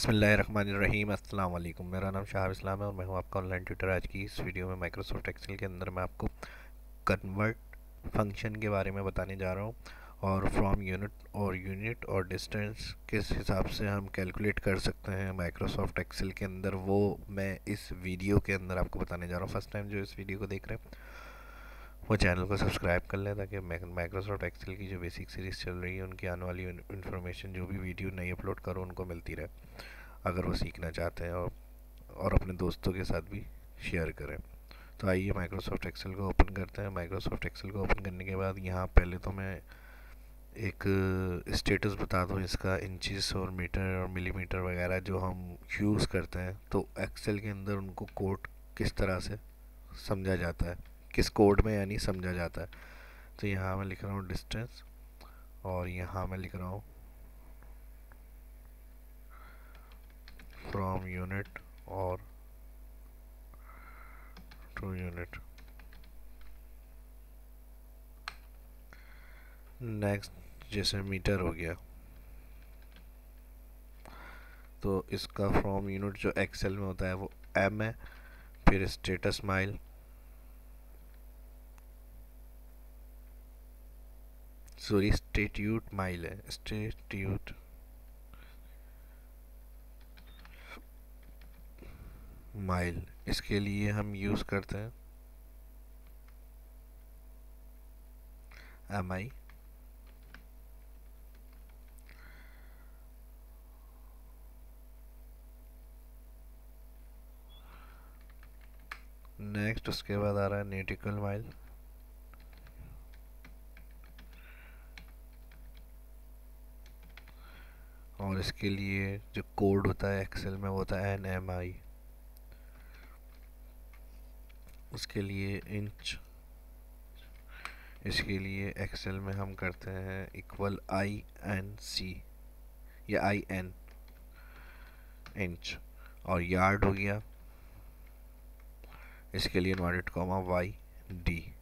बसमीम अल्लाम मेरा नाम शाहब इस्लाम है और मैं हूँ आपका ऑनलाइन ट्यूटर आज की इस वीडियो में माइक्रोसॉफ्ट एक्सेल के अंदर मैं आपको कन्वर्ट फ़ंक्शन के बारे में बताने जा रहा हूँ और फ्रॉम यूनिट और यूनिट और डिस्टेंस किस हिसाब से हम कैलकुलेट कर सकते हैं माइक्रोसॉफ्ट एक्सेल के अंदर, वो मैं इस वीडियो के अंदर आपको बताने जा रहा हूँ। फ़र्स्ट टाइम जो इस वीडियो को देख रहे हैं। वो चैनल को सब्सक्राइब कर लें ताकि माइक्रोसॉफ्ट एक्सेल की जो बेसिक सीरीज़ चल रही है, उनकी आने वाली इन्फॉर्मेशन जो भी वीडियो नई अपलोड करो, उनको मिलती रहे, अगर वो सीखना चाहते हैं और और अपने दोस्तों के साथ भी शेयर करें। तो आइए माइक्रोसॉफ्ट एक्सेल को ओपन करते हैं। माइक्रोसॉफ्ट एक्सेल को ओपन करने के बाद यहाँ पहले तो मैं एक स्टेटस बता दूँ, इसका इंचेस और मीटर और मिलीमीटर वगैरह जो हम यूज़ करते हैं तो एक्सेल के अंदर उनको कोड किस तरह से समझा जाता है? किस कोड में यानी समझा जाता है। तो यहाँ मैं लिख रहा हूँ डिस्टेंस और यहाँ मैं लिख रहा हूँ फ्रॉम यूनिट और टू यूनिट नेक्स्ट जैसे मीटर हो गया। तो इसका फ्रॉम यूनिट जो एक्सेल में होता है वो एम है, फिर status mile sorry statute mile है स्टेट्यूट माइल इसके लिए हम यूज़ करते हैं। एम आई नेक्स्ट उसके बाद आ रहा है नेटिकल माइल और इसके लिए जो कोड होता है एक्सेल में वो होता है एन एम आई उसके लिए इंच इसके लिए एक्सेल में हम करते हैं इक्वल आई एन सी या आई एन इंच और यार्ड हो गया. इसके लिए इन्वर्टेड कॉमा वाई डी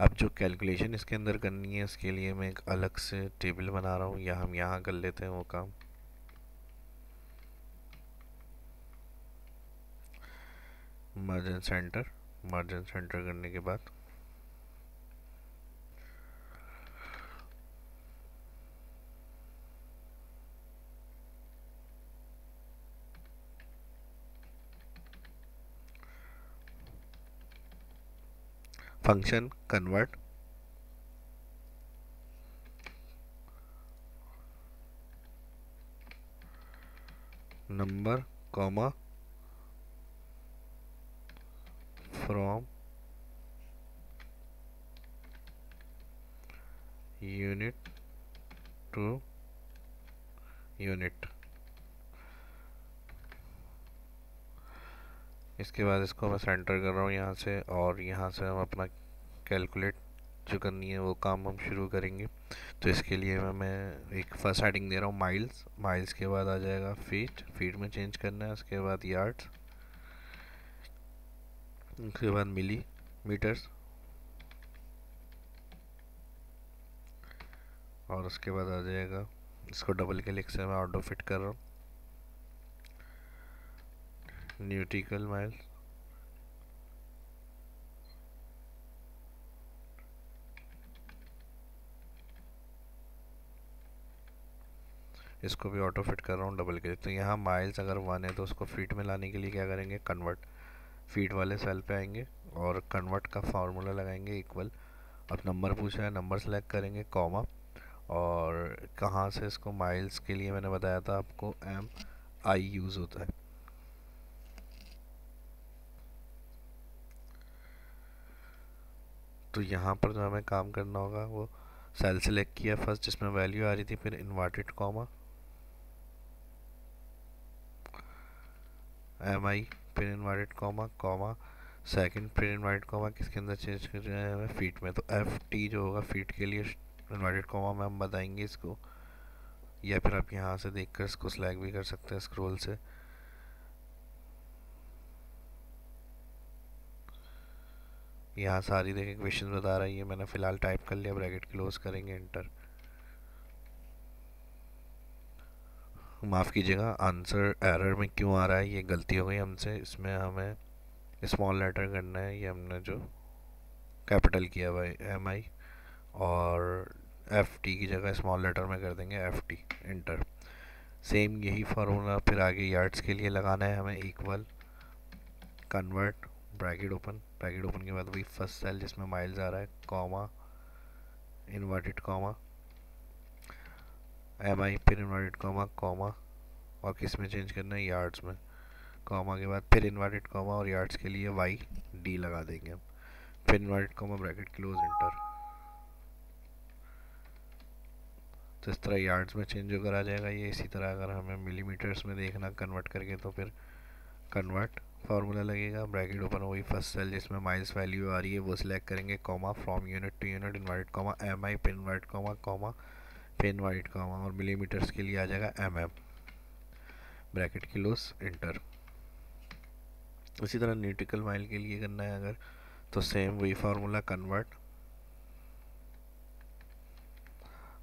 अब जो कैलकुलेशन इसके अंदर करनी है, इसके लिए मैं एक अलग से टेबल बना रहा हूँ। या हम यहाँ कर लेते हैं वो काम। मार्जिन सेंटर मार्जिन सेंटर करने के बाद। Function convert. Number comma from unit to unit इसके बाद इसको मैं सेंटर कर रहा हूँ यहाँ से और यहाँ से हम अपना कैलकुलेट जो करनी है वो काम हम शुरू करेंगे। तो इसके लिए मैं मैं एक फ़र्स्ट हेडिंग दे रहा हूँ माइल्स माइल्स के बाद आ जाएगा फीट फीट में चेंज करना है, उसके बाद यार्ड्स उसके बाद मिली मीटर्स और उसके बाद आ जाएगा, इसको डबल क्लिक से मैं ऑटो फिट कर रहा हूँ। न्यूटिकल माइल्स इसको भी ऑटो फिट कर रहा हूँ डबल के तो यहाँ माइल्स अगर वन है तो उसको फीट में लाने के लिए क्या करेंगे? कन्वर्ट फीट वाले सेल पे आएँगे और कन्वर्ट का फार्मूला लगाएँगे इक्वल अब नंबर पूछा है नंबर सेलेक्ट करेंगे कॉमा और कहाँ से इसको माइल्स के लिए मैंने बताया था आपको एम आई यूज़ होता है। तो यहाँ पर जो हमें काम करना होगा, वो सेल सेलेक्ट किया फ़र्स्ट जिसमें वैल्यू आ रही थी, फिर इन्वर्टेड कॉमा एम आई फिर इन्वर्टेड कॉमा कॉमा सेकंड फिर इन्वर्टेड कॉमा किसके अंदर चेंज कर रहे हैं फीट में। तो एफ़ टी जो होगा फीट के लिए इन्वर्टेड कॉमा में हम बताएँगे इसको। या फिर आप यहाँ से देखकर इसको सिलेक्ट भी कर सकते हैं स्क्रोल से। यहाँ सारी देखें क्वेश्चन बता रही है। मैंने फ़िलहाल टाइप कर लिया ब्रैकेट क्लोज करेंगे इंटर माफ़ कीजिएगा आंसर एरर में क्यों आ रहा है? ये गलती हो गई हमसे। इसमें हमें स्मॉल लेटर करना है। ये हमने जो कैपिटल किया हुआ है एम आई और एफ़ टी की जगह स्मॉल लेटर में कर देंगे एफ़ टी इंटर सेम यही फार्मूला फिर आगे यार्ड्स के लिए लगाना है हमें equal convert bracket open bracket open के बाद वही फ़र्स्ट सेल जिसमें माइल्स आ रहा है comma inverted comma M I फिर इन्वर्टेड कॉमा कॉमा और किसमें चेंज करना है यार्ड्स में। कॉमा के बाद फिर इन्वर्टेड कॉमा और यार्ड्स के लिए वाई डी लगा देंगे हम। फिर inverted comma bracket close enter तो इस तरह यार्ड्स में चेंज होकर आ जाएगा। ये इसी तरह अगर हमें मिलीमीटर्स में देखना कन्वर्ट करके तो फिर कन्वर्ट फार्मूला लगेगा ब्रैकेट ओपन वही फ़र्स्ट सेल जिसमें माइल्स वैल्यू आ रही है, वो सिलेक्ट करेंगे comma from unit to unit inverted comma M I pin inverted comma comma पिन इन्वर्टेड कॉमा और मिलीमीटर्स के लिए आ जाएगा M M bracket close enter उसी तरह न्यूटिकल माइल के लिए करना है अगर तो सेम वही formula convert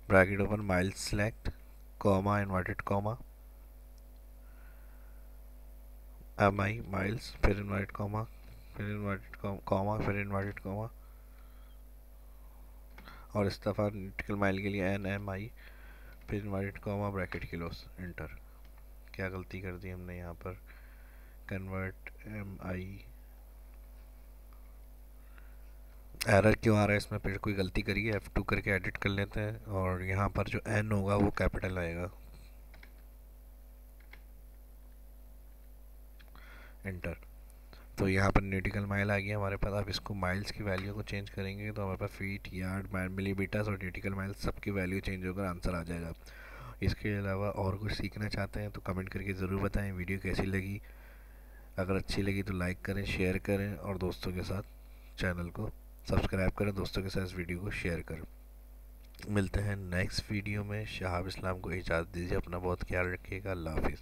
bracket open open select comma comma, inverted comma I miles फिर inverted comma फिर inverted comma फिर inverted कॉमा और इस दफ़ा न्यूट्रिकल माइल के लिए एन एम आई फिर inverted comma bracket close enter क्या गलती कर दी हमने यहाँ पर? कन्वर्ट एम आई एरर क्यों आ रहा है इसमें? फिर कोई गलती करिए एफ़ टू करके एडिट कर लेते हैं और यहाँ पर जो एन होगा वो कैपिटल आएगा। इंटर तो यहाँ पर न्यूटिकल माइल आ गया, हमारे पास। आप इसको माइल्स की वैल्यू को चेंज करेंगे तो हमारे पास फीट यार्ड मिलीमीटर्स और न्यूटिकल माइल सबकी वैल्यू चेंज होकर आंसर आ जाएगा। इसके अलावा और कुछ सीखना चाहते हैं तो कमेंट करके ज़रूर बताएँ वीडियो कैसी लगी। अगर अच्छी लगी तो लाइक करें शेयर करें और दोस्तों के साथ चैनल को सब्सक्राइब करें, दोस्तों के साथ इस वीडियो को शेयर करें। मिलते हैं नेक्स्ट वीडियो में। शहाब इस्लाम को इजाज़त दीजिए, अपना बहुत ख्याल रखिएगा। अल्लाह हाफिज़।